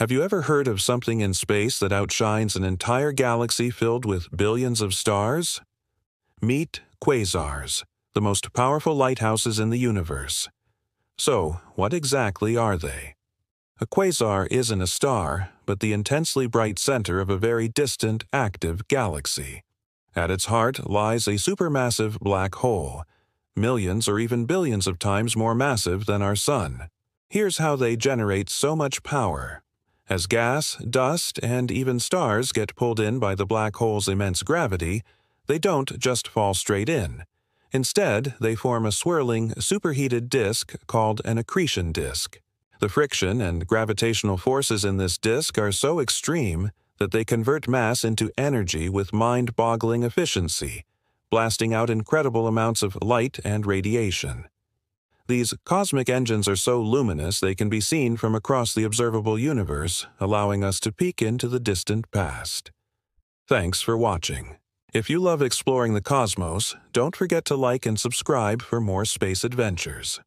Have you ever heard of something in space that outshines an entire galaxy filled with billions of stars? Meet quasars, the most powerful lighthouses in the universe. So, what exactly are they? A quasar isn't a star, but the intensely bright center of a very distant, active galaxy. At its heart lies a supermassive black hole, millions or even billions of times more massive than our Sun. Here's how they generate so much power. As gas, dust, and even stars get pulled in by the black hole's immense gravity, they don't just fall straight in. Instead, they form a swirling, superheated disk called an accretion disk. The friction and gravitational forces in this disk are so extreme that they convert mass into energy with mind boggling efficiency, blasting out incredible amounts of light and radiation. These cosmic engines are so luminous they can be seen from across the observable universe, allowing us to peek into the distant past. Thanks for watching. If you love exploring the cosmos, don't forget to like and subscribe for more space adventures.